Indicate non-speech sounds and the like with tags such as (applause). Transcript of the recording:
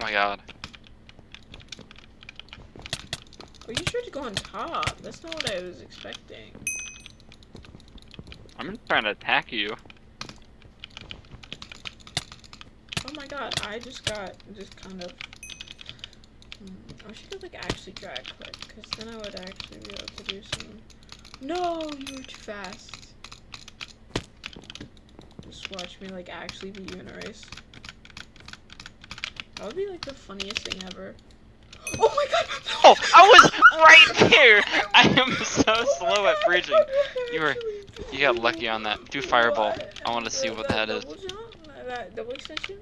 Oh my god. Are you sure to go on top? That's not what I was expecting. I'm trying to attack you. Oh my god, I just got just kind of. Hmm, I should like actually drag click, because then I would actually be able to do some. No, you were too fast. Just watch me like actually beat you in a race. That would be like the funniest thing ever. (gasps) Oh my god! Oh, I was right (laughs) there! I am so oh slow at bridging. You were- You got lucky on that. Do fireball. I want to see what that is. Double jump? That double extension?